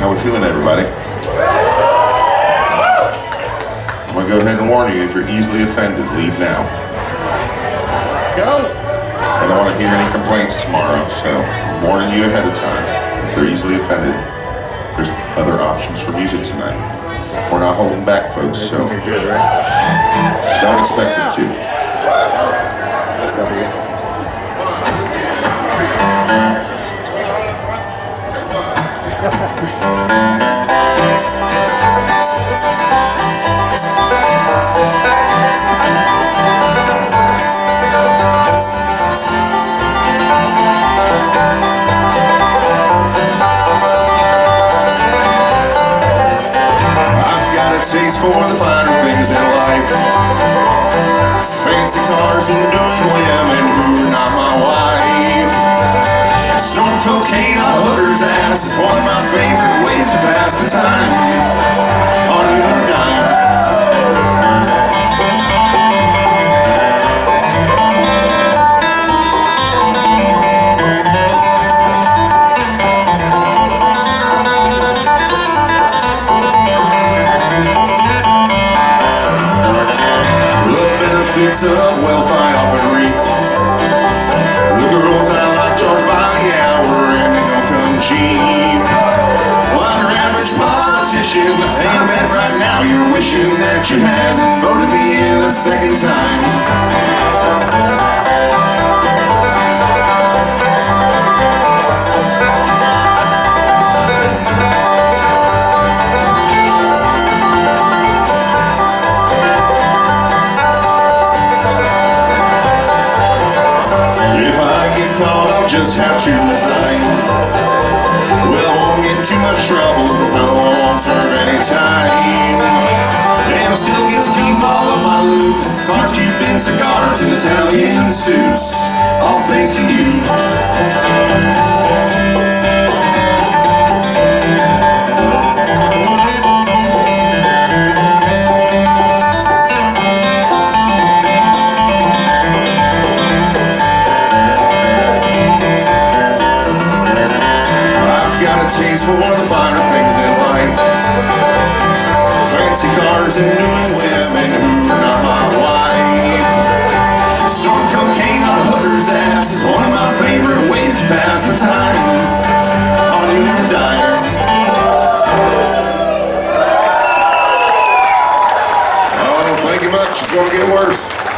How we feeling, everybody? I'm gonna go ahead and warn you, if you're easily offended, leave now. Let's go. I don't want to hear any complaints tomorrow, so I'm warning you ahead of time. If you're easily offended, there's other options for music tonight. We're not holding back, folks, so You're good, right? don't expect us to. Taste for the finer things in life. Fancy cars and doing women who are not my wife. Snorting cocaine on a hooker's ass is one of my favorite ways to pass the time. On your dime. Benefits of wealth I often reap. The girls I like charge by the hour and they don't come cheap. Your average politician in bed right now, you're wishing that you had voted me in a second time. Just have to resign. Well, I won't get too much trouble. No, I won't serve any time. And I'll still get to keep all of my loot. Cars, Cuban cigars, and Italian suits. All thanks to you. A for the finer things in life. Fancy cars and new women who are not my wife. Snorting cocaine on a hooker's ass is one of my favorite ways to pass the time. On your. Oh, thank you much. It's gonna get worse.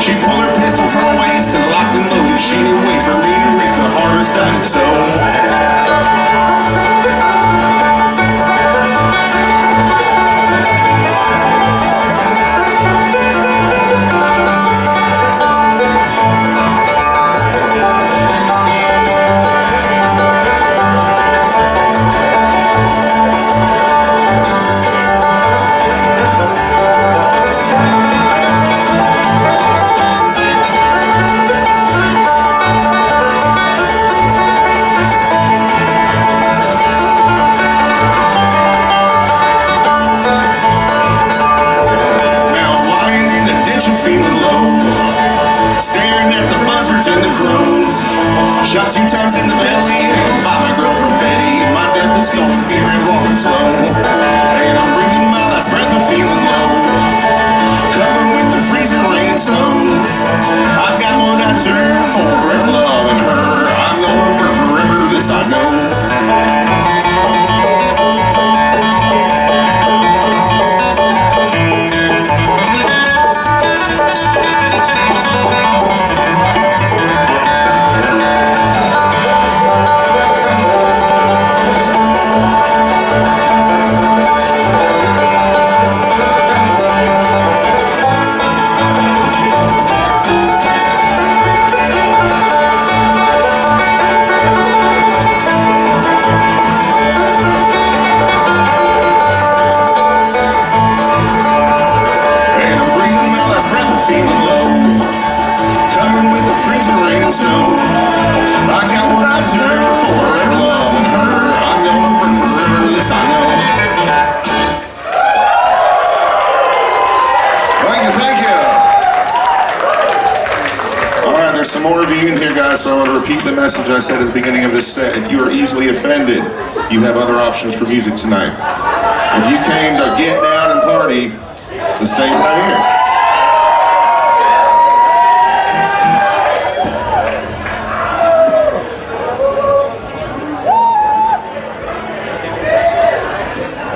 She pulled her pistol from her waist and locked and loaded. She didn't wait for me to reap the hardest I could I said at the beginning of this set, if you are easily offended, you have other options for music tonight. If you came to get down and party, then stay right here.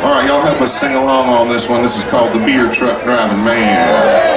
All right, y'all help us sing along on this one. This is called The Beer Truck Driving Man.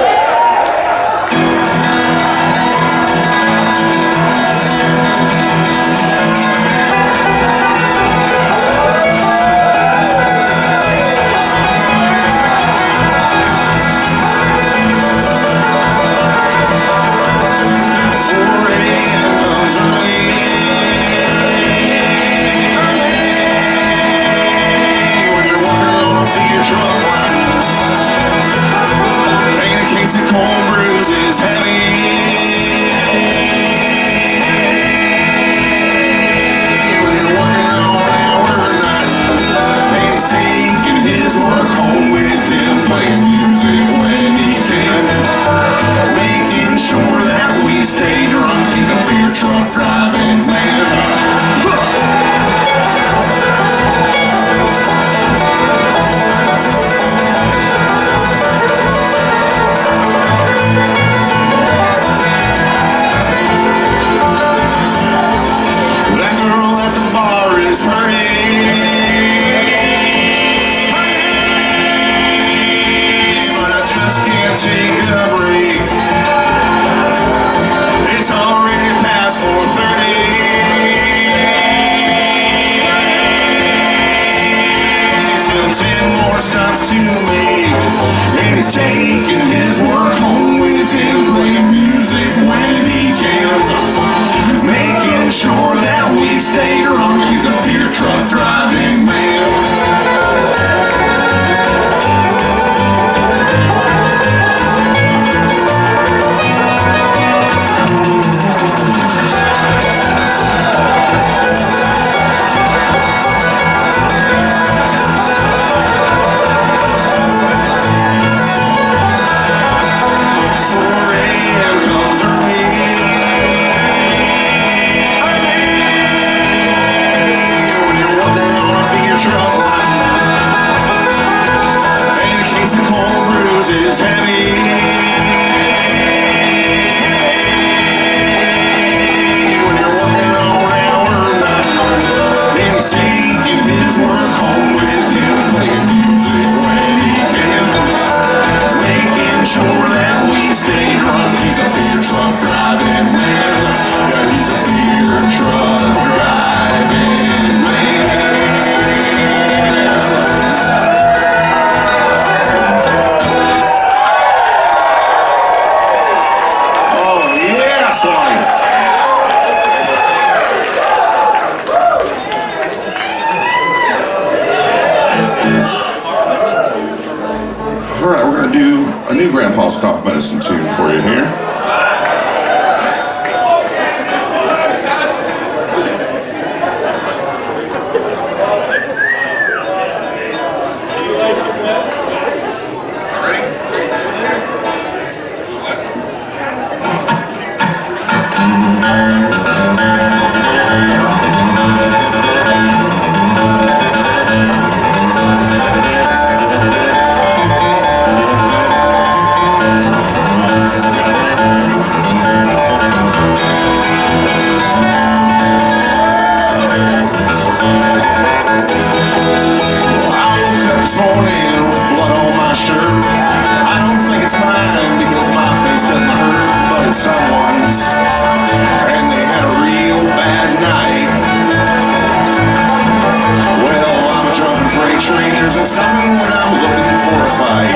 stopping when I'm looking for a fight.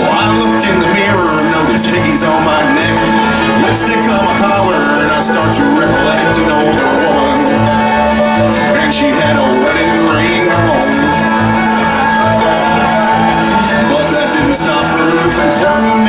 Well, I looked in the mirror and noticed hickeys on my neck, lipstick on my collar, and I start to recollect an older woman. And she had a wedding ring on. But that didn't stop her from flirting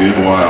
good, while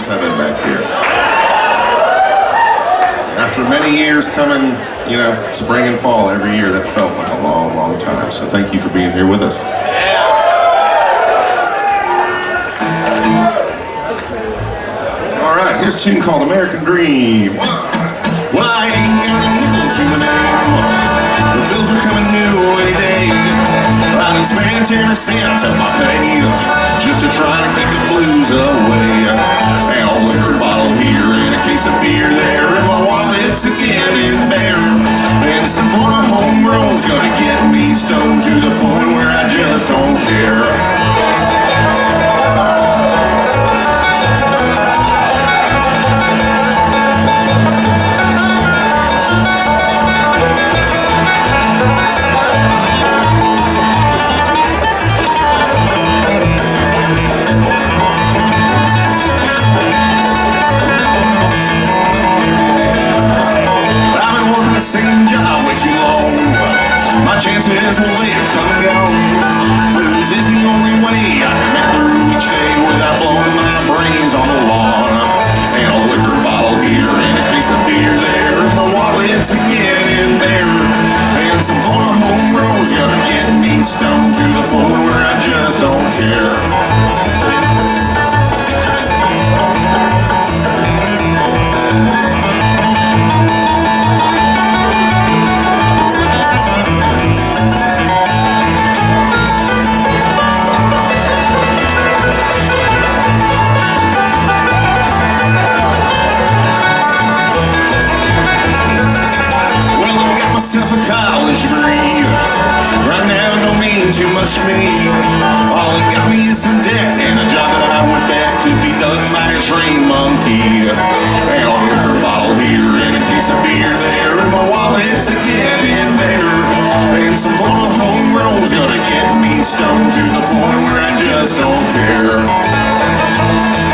since I've been back here. After many years coming, you know, spring and fall every year, that felt like a long, long time. So thank you for being here with us. All right, here's a tune called American Dream. Well, I ain't got a nickel to my name. The bills are coming due any day. I done spent every cent of my pay just to try to keep the blues away. A liquor bottle here and a case of beer there, and my wallet's again in bare. And some Florida homegrown's gonna get me stoned to the point where I just don't care. Chances will live come and go. Blues is the only way I can make through each day without blowing my brains on the lawn. And a liquor bottle here and a case of beer there. And my wallet's again in there. And some Florida homegrown's gonna get me stoned to the point where I just don't care. Mean too much me. All it got me is some debt and a job that I would bet could be done by a trained monkey. And a liquor bottle here and a case of beer there, and my wallet's again in there. And some Florida homegrown's gonna get me stoned to the point where I just don't care.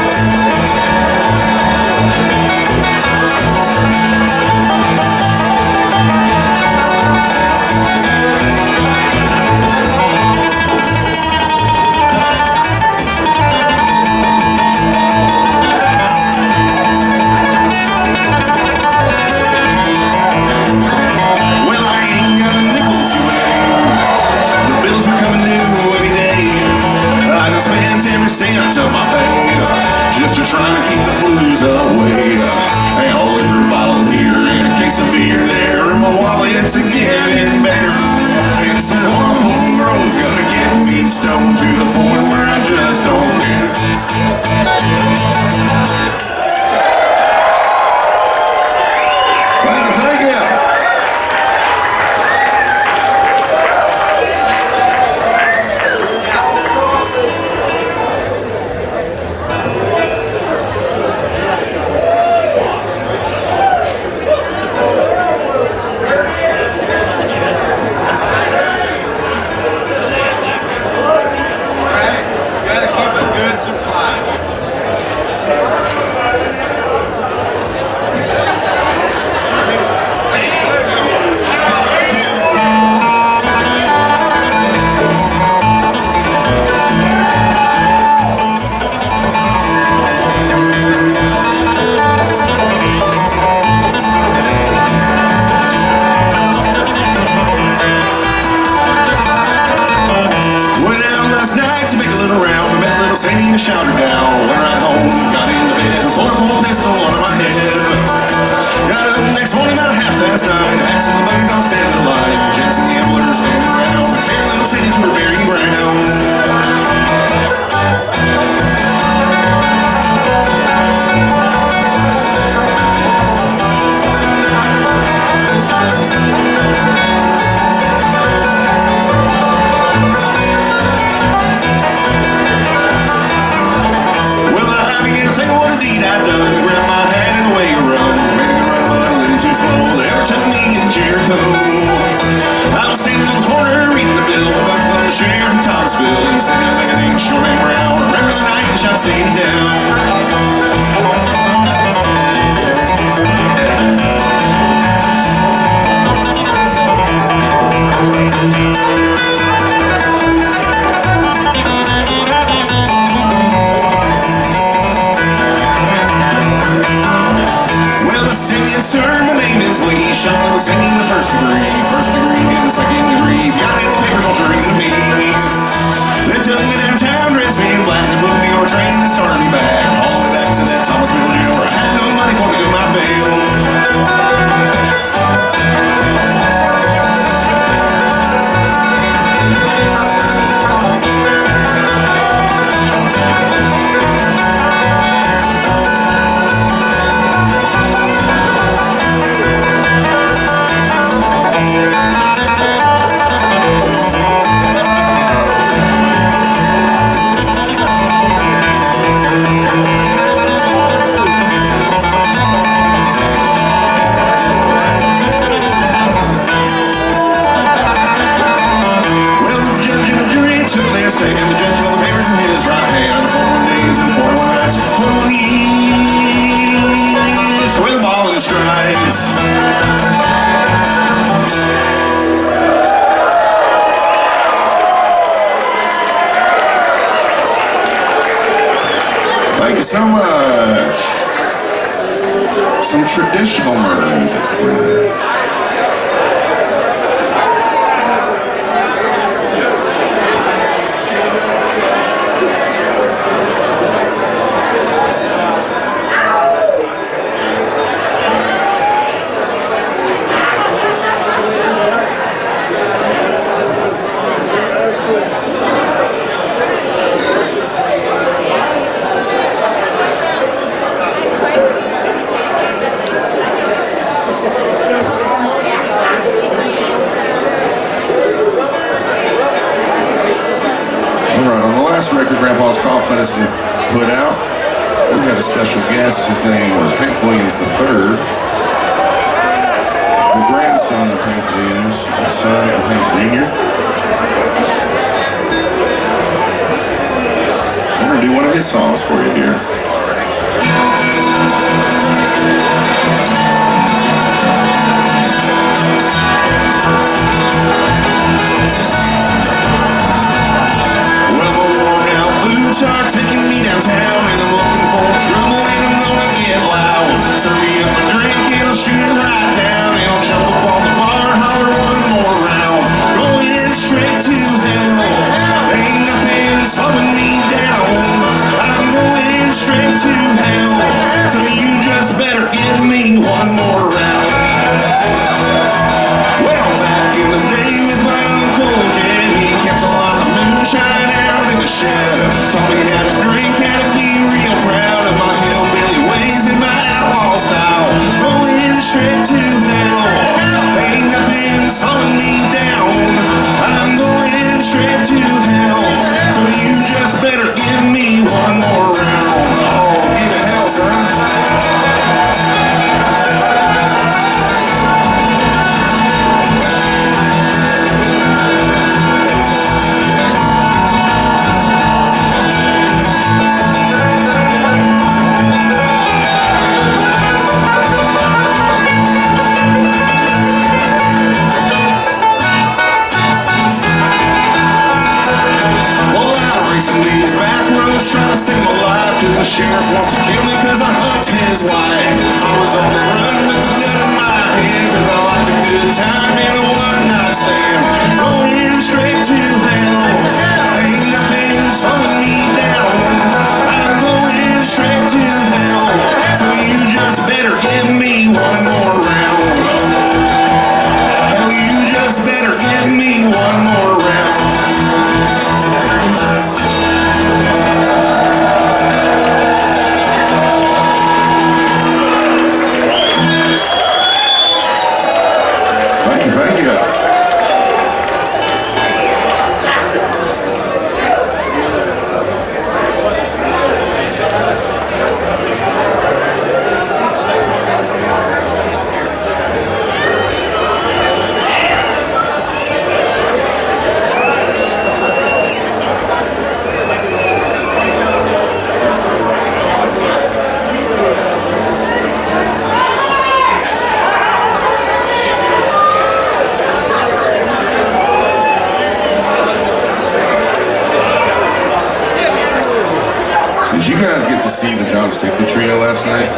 On Sticky Trio last night?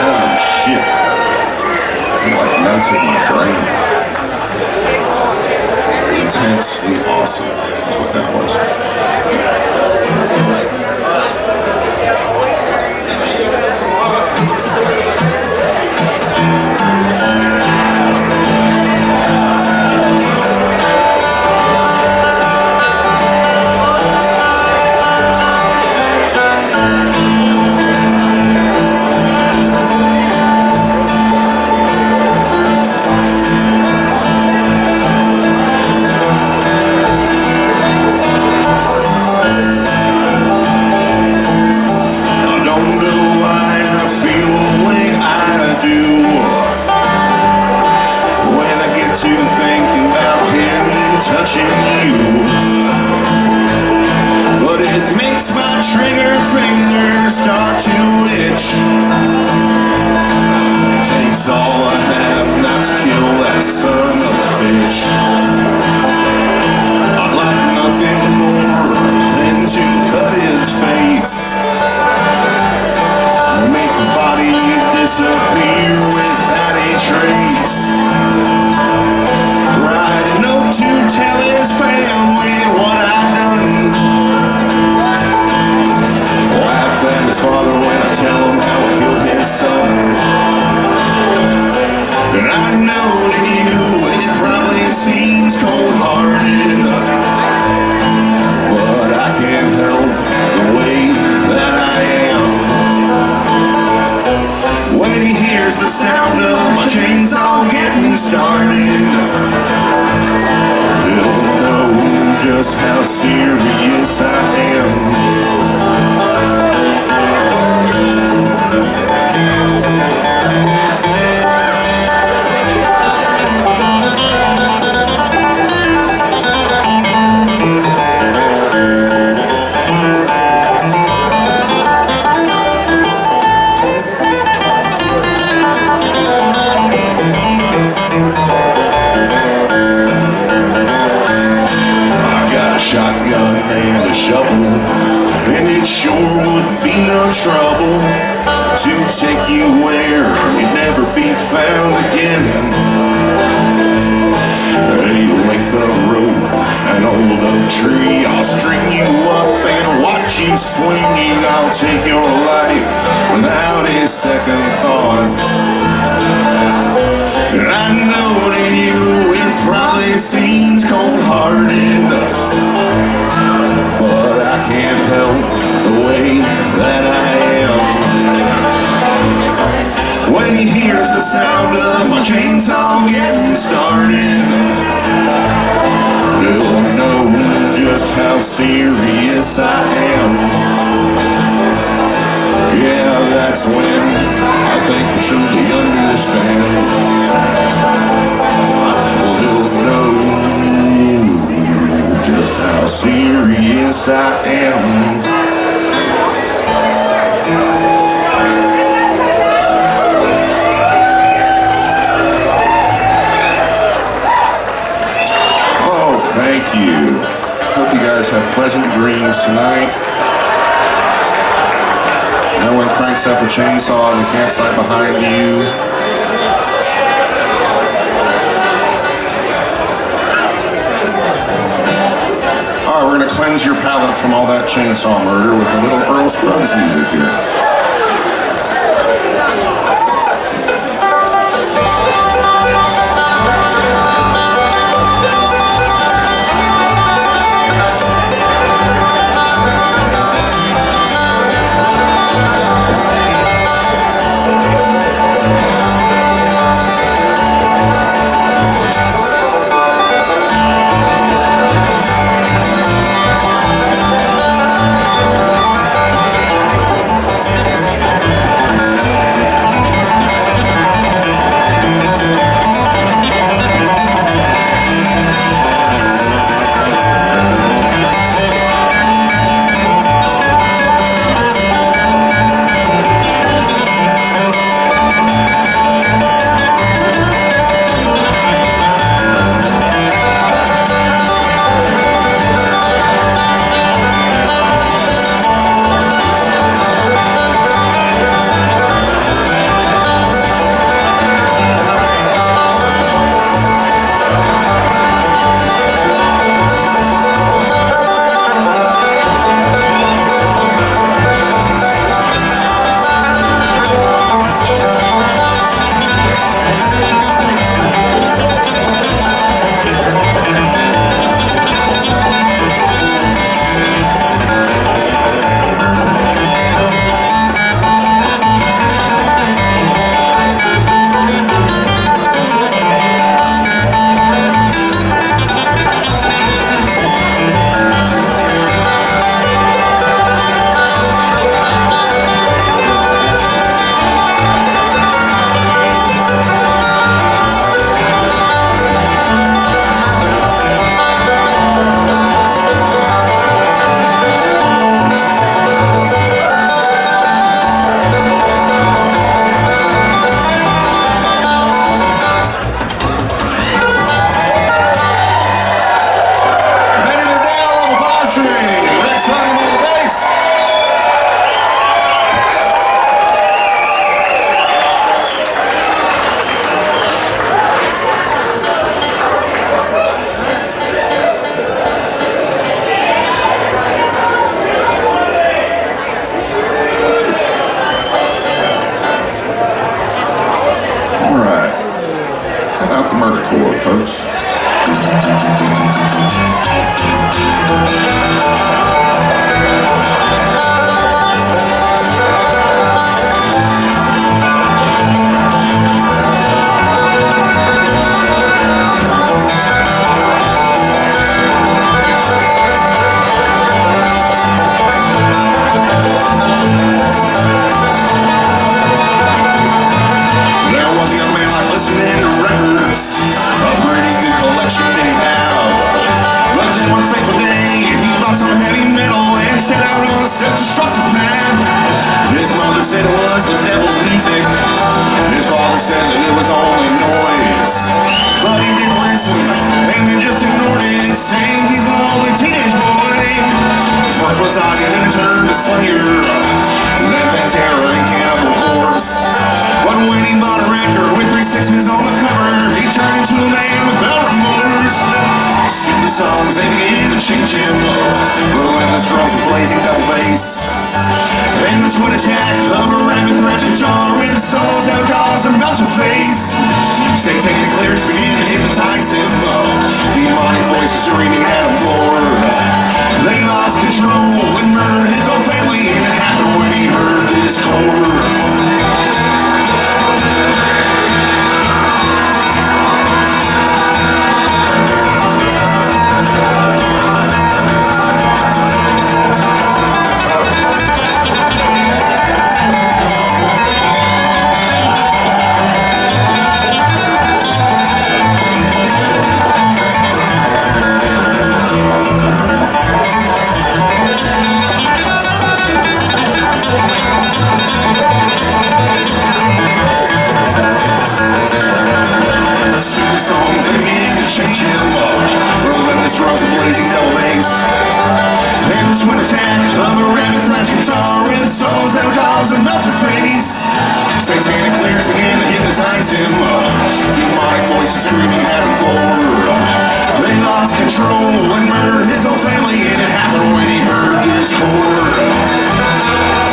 Holy shit. It like melted my brain. Intensely awesome is what that was. Without getting he'll know just how serious I am. Be no trouble to take you where you'd never be found again. A length of rope, an old oak tree, I'll string you up and watch you swinging. I'll take your life without a second thought. And I know to you it probably seems cold-hearted, but I can't help the way that I am. When he hears the sound of my chainsaw getting started, he'll know just how serious I am. Yeah, that's when I think truly understand. How serious I am. Oh, thank you. Hope you guys have pleasant dreams tonight. No one cranks up a chainsaw in the campsite behind you. Cleanse your palate from all that chainsaw murder with a little Earl Scruggs music here. He bought a record with three sixes on the cover, he turned into a man without remorse. The songs they began to change him. Relentless drums with blazing double bass. And the twin attack of a rapid thrash guitar with solos that would cause him melt your face. Satanic lyrics began to hypnotize him. Demonic voices screaming at him. Then he lost control and murdered his whole family, and it happened when he heard this chord. Soon a rapid thrash guitar with solos that would cause a melt your face. Satanic lyrics began to hypnotize him. Demonic voices screaming at him. Then he lost control and murdered his whole family, and it happened when he heard this chord.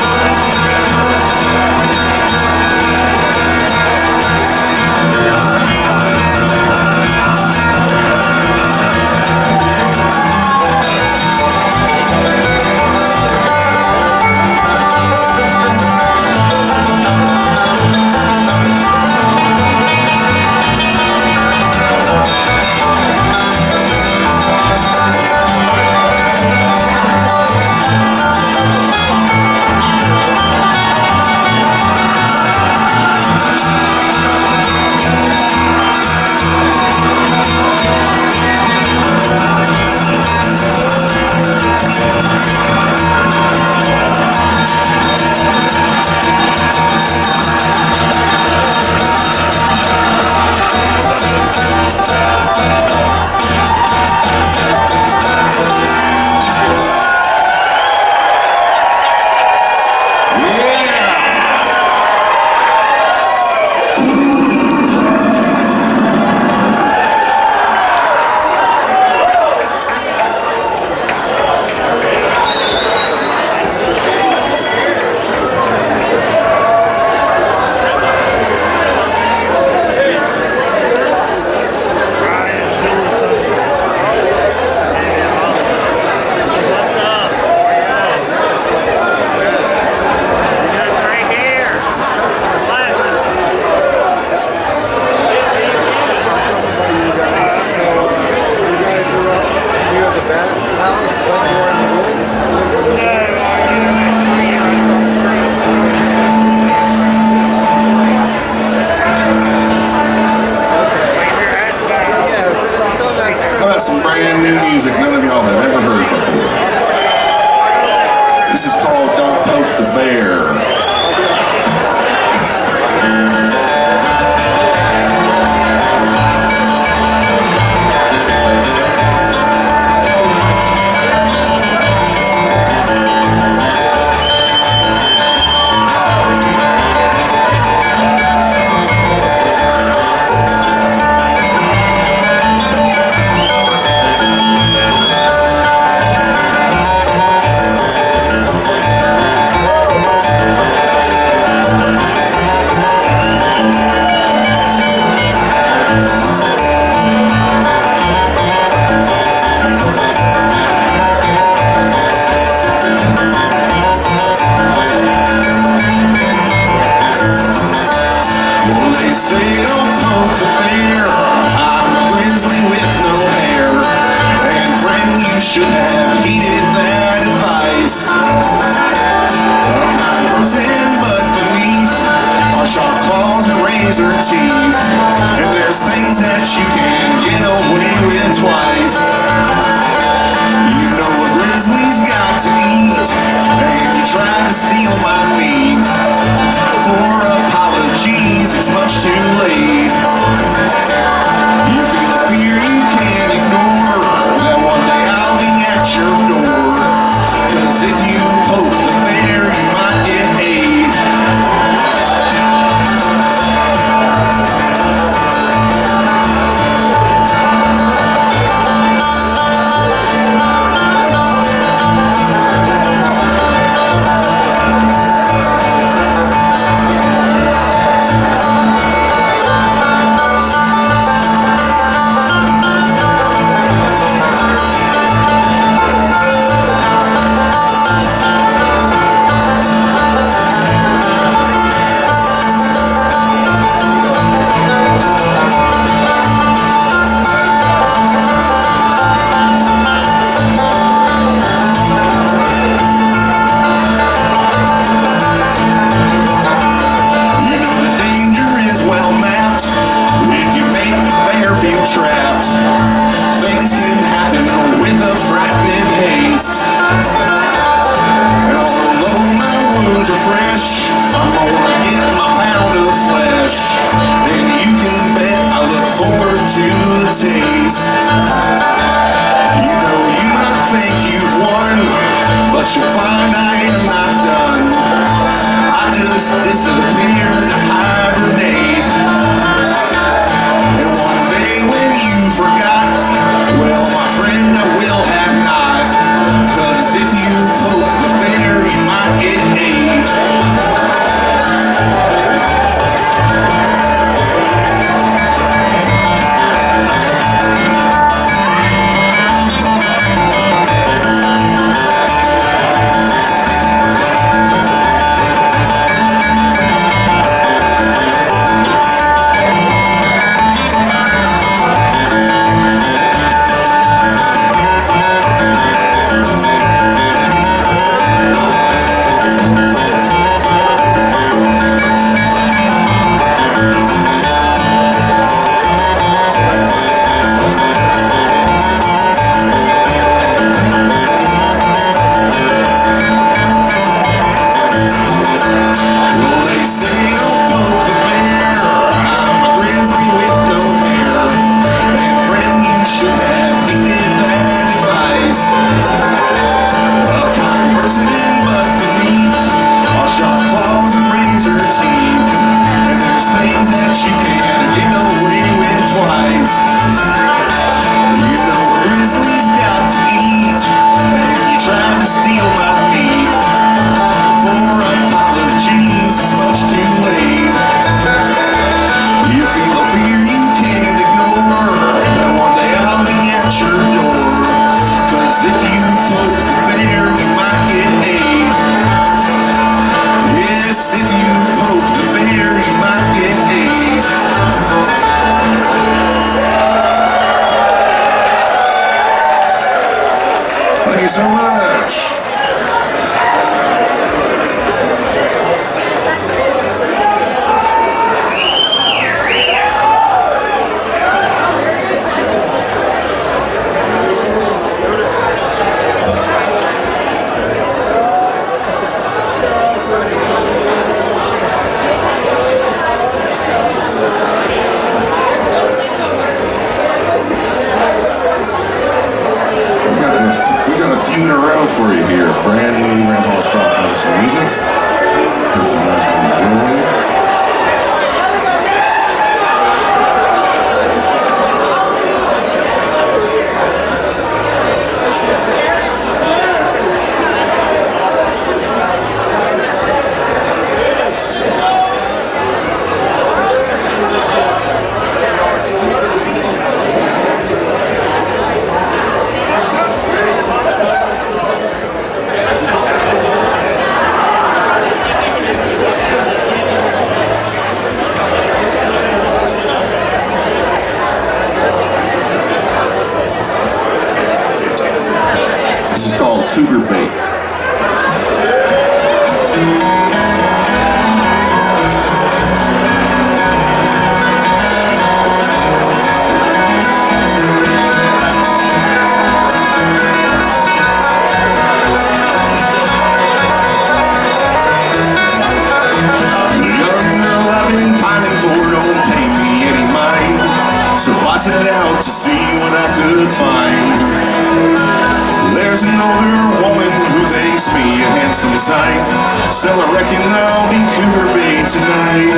A handsome sight, so I reckon I'll be cougar bait tonight.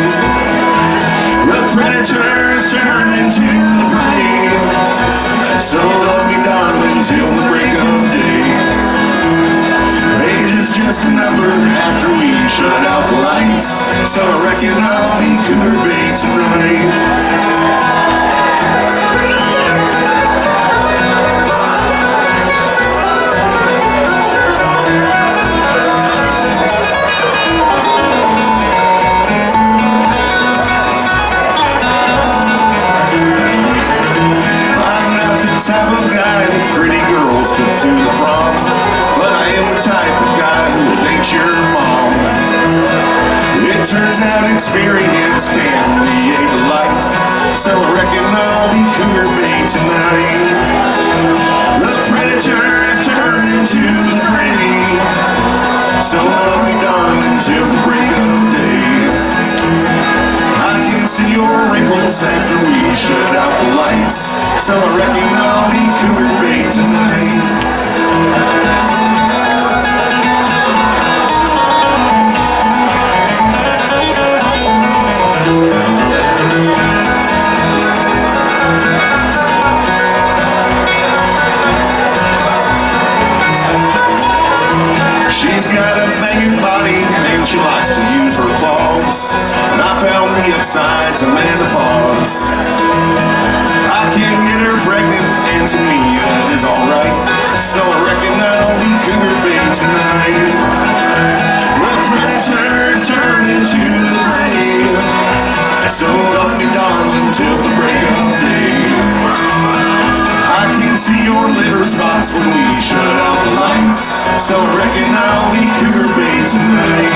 The predator has turned into the prey, so love me, darling, till the break of day. Age is just a number after we shut out the lights, so I reckon I'll be cougar bait tonight. But the type of guy who will date your mom. It turns out experience can be a delight, so I reckon I'll be cougar bait tonight. The predator has turned into the prey, so love me, darling, till the break of day. I can see your wrinkles after we shut out the lights. So I reckon I'll be cougar bait tonight. She's got a banging body and she likes to use her claws. And I found the upsides of menopause. I can't get her pregnant, and to me it is alright. So I reckon I'll be cougar bait tonight. The predators turn into the prey. So love me, darling, till the break of day. I can see your litter spots when we shut out the lights. So I reckon I'll be cougar bait tonight.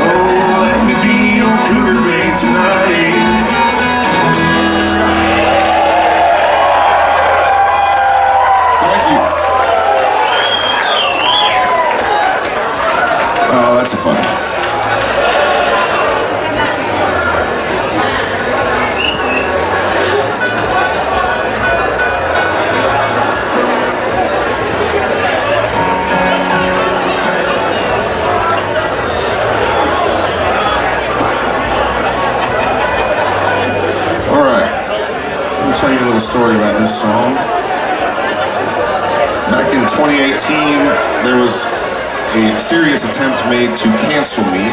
Oh, let me be your cougar bait tonight. Thank you. Oh, that's a fun one. This song. Back in 2018, there was a serious attempt made to cancel me.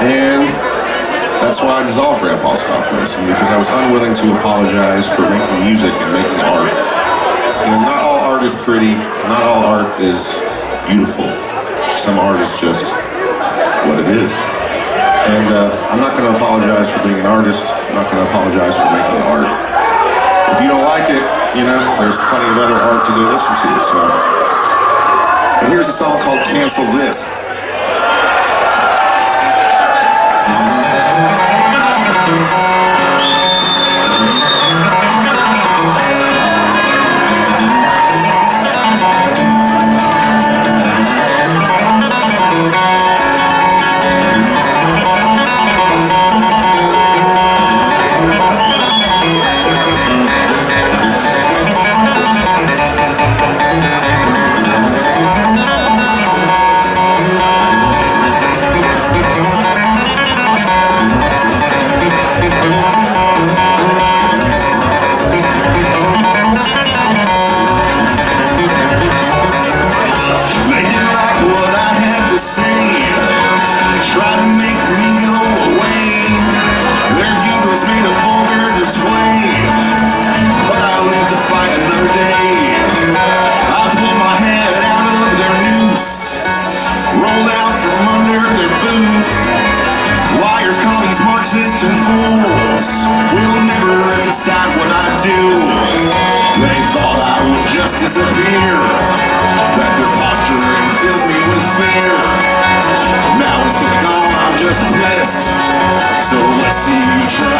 And that's why I dissolved Grandpa's Cough Medicine, because I was unwilling to apologize for making music and making art. You know, not all art is pretty, not all art is beautiful. Some art is just what it is. And uh, I'm not going to apologize for being an artist. I'm not going to apologize for making art. If you don't like it, you know, there's plenty of other art to go listen to. So, and here's a song called "Cancel This." And fools. We'll never decide what I do. They thought I would just disappear. That their posturing filled me with fear. Now instead of gone, I'm just blessed. So let's see you try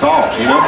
soft, you know?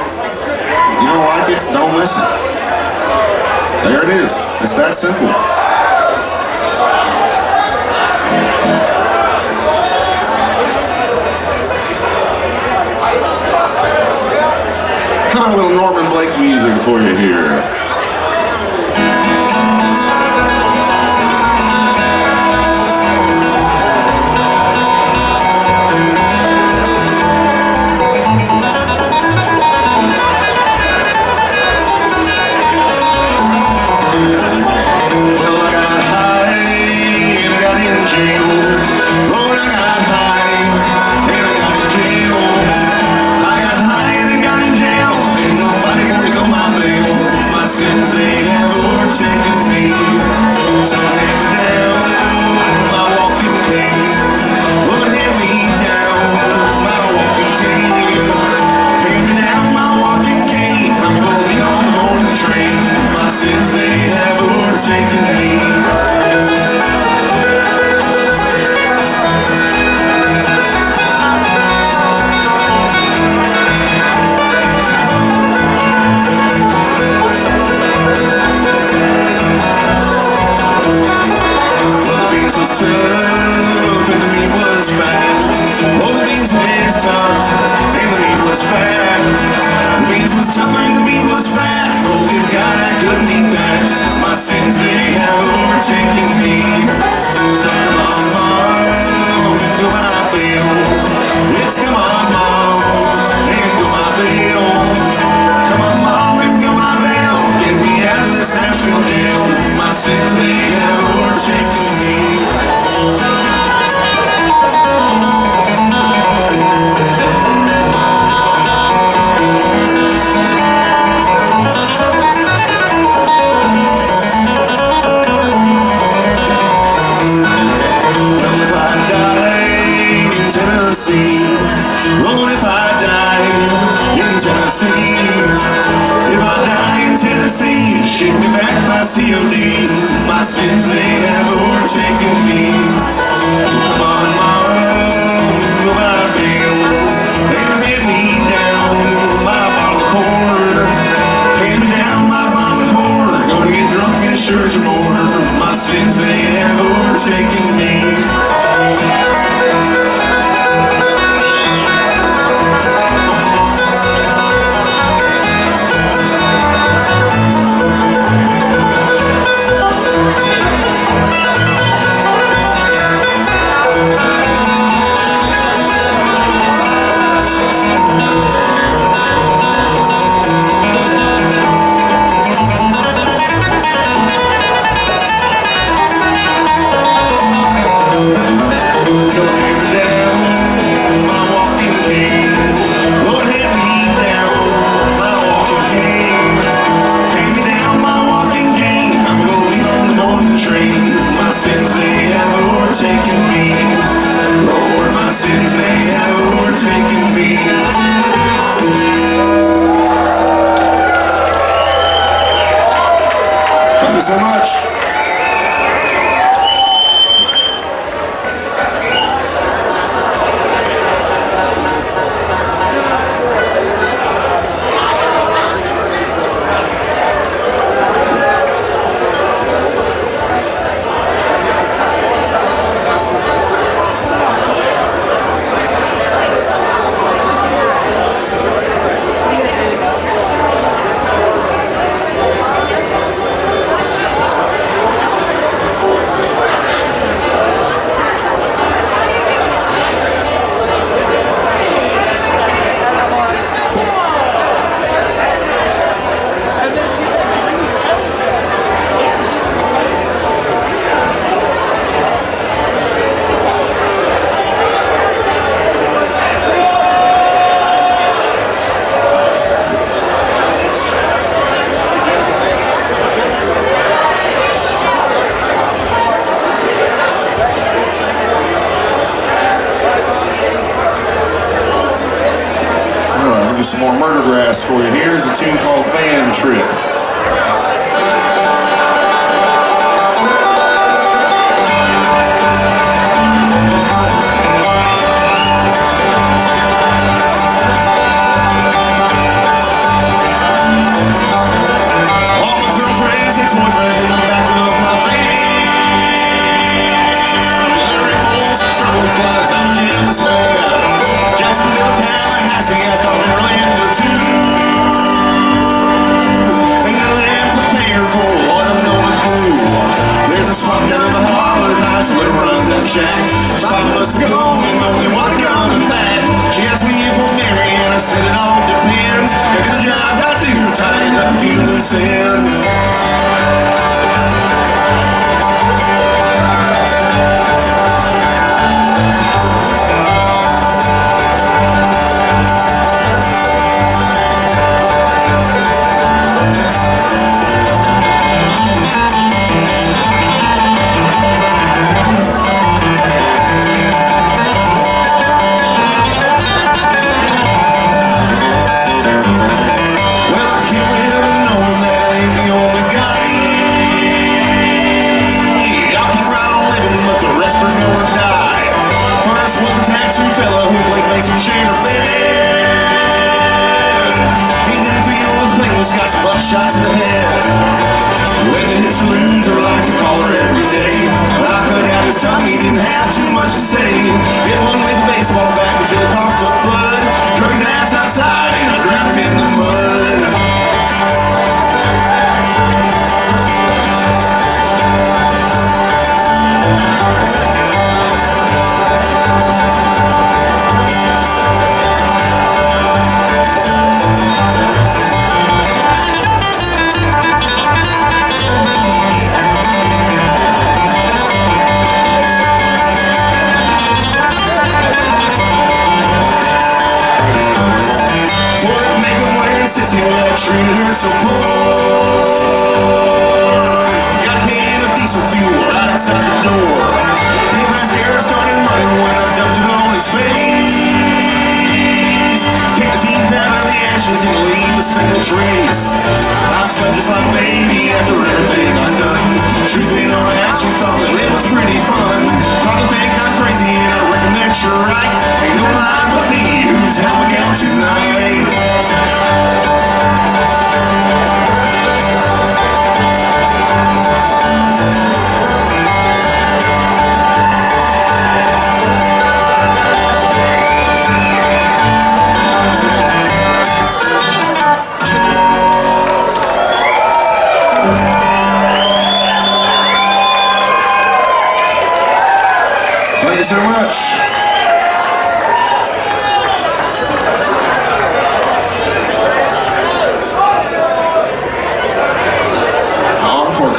afternoon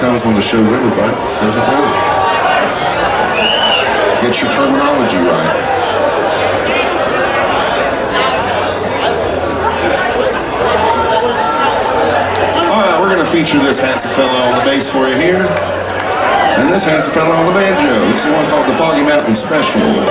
that when the bud. Get your terminology right. Alright, we're gonna feature this handsome fella on the bass for you here. And this handsome fella on the banjo. This is one called the Foggy Mountain Special.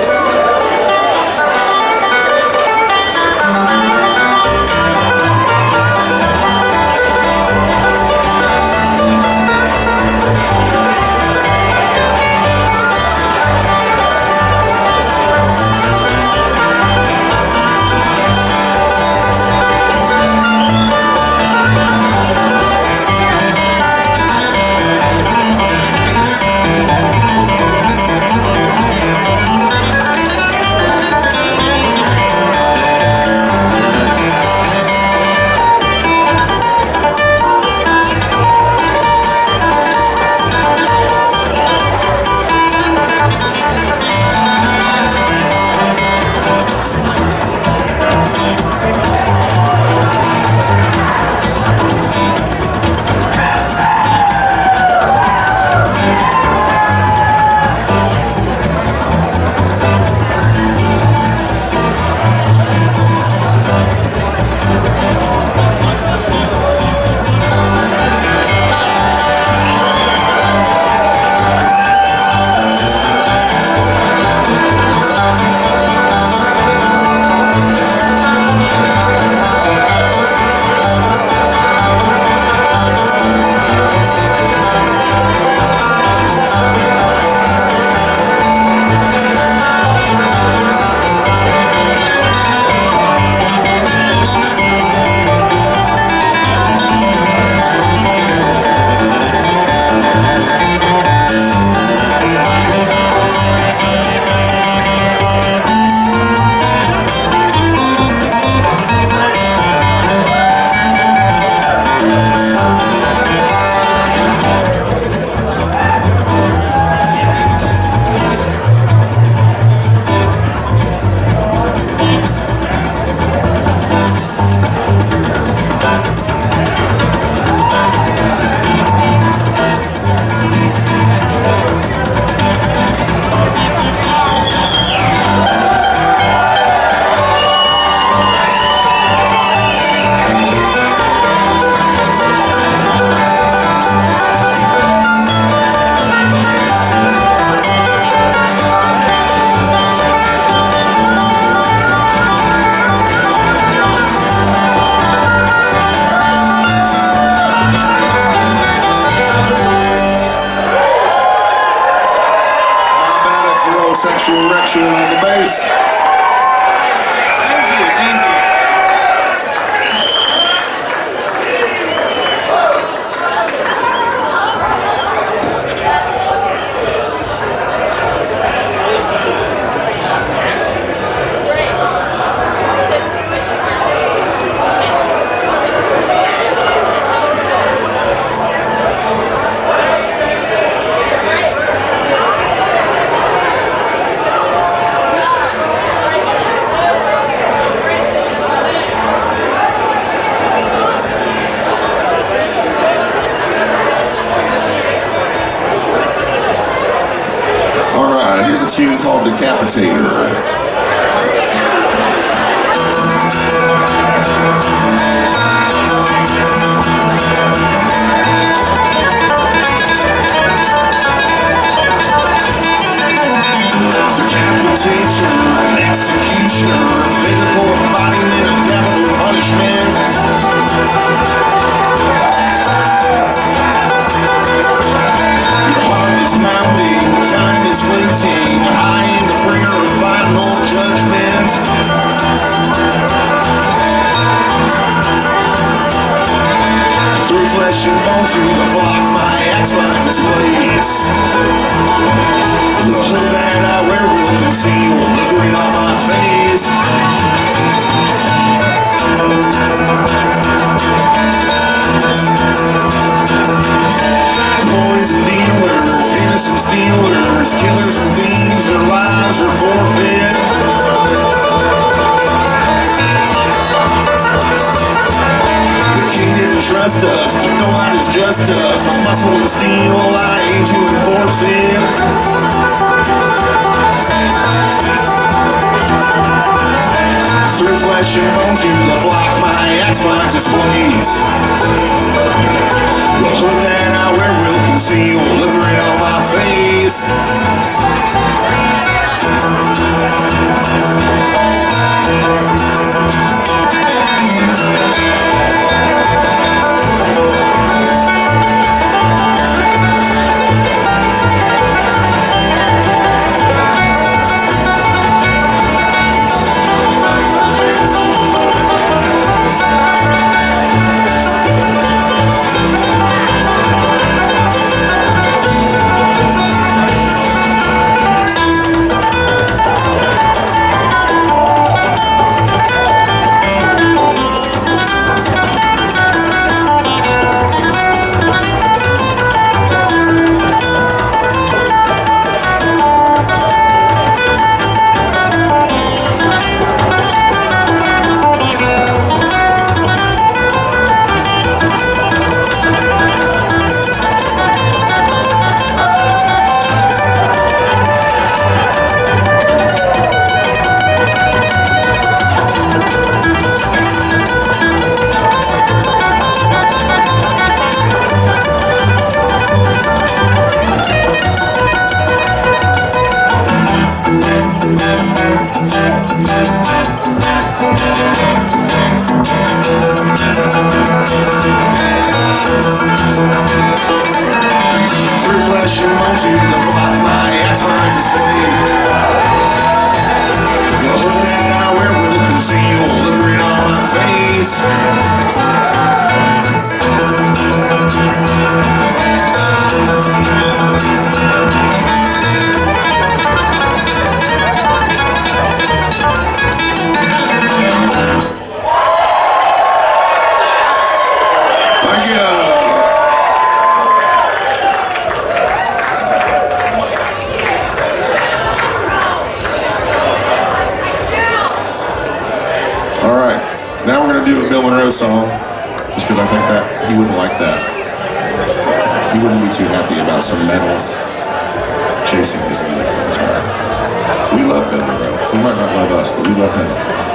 Us, to know what is just uh, us. A muscle and steel, I aim to enforce it. Through flesh and bone to the block, my finds its. The hood that I wear will conceal the grin on my face. He wouldn't like that. He wouldn't be too happy about some metal chasing his music all the time. We love Bill Monroe. He might not love us, but we love him.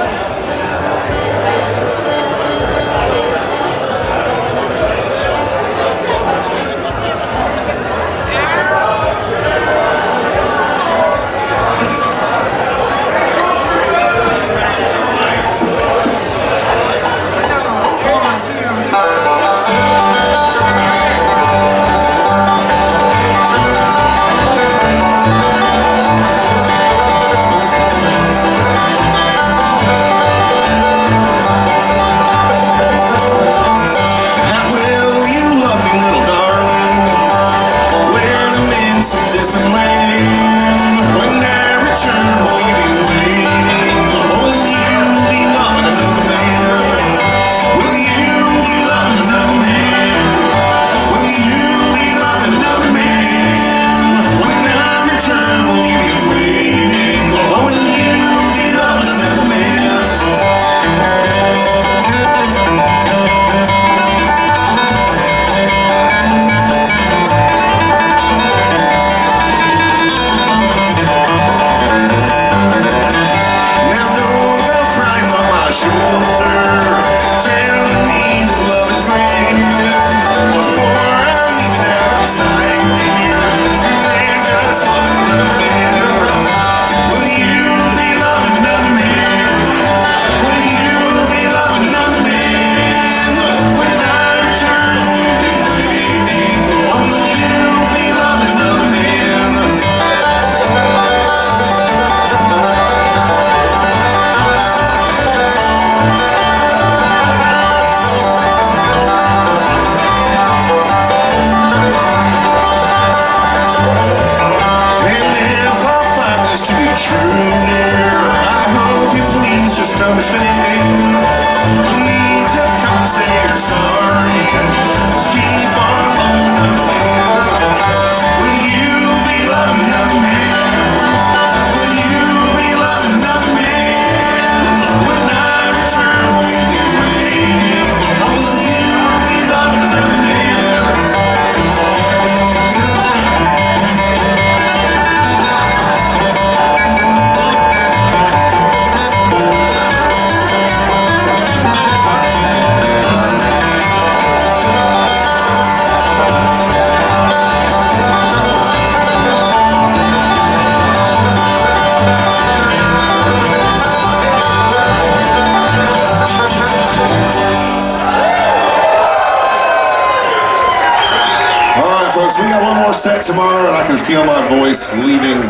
Set tomorrow, and I can feel my voice leaving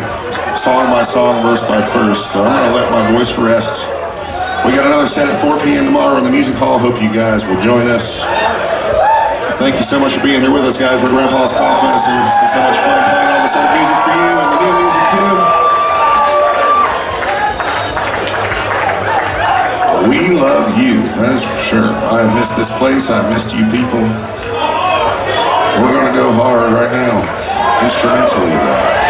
song by song, verse by verse. So I'm going to let my voice rest. We got another set at 4 p.m. tomorrow in the Music Hall. Hope you guys will join us. Thank you so much for being here with us, guys. We're Grandpa's Coffin. It's been so much fun playing all this old music for you and the new music too. We love you, that is for sure. I have missed this place. I've missed you people. We're going to go hard right now instrumentally though.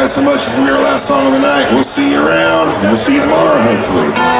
guys so going to be our last song of the night. We'll see you around, we'll see you tomorrow, hopefully.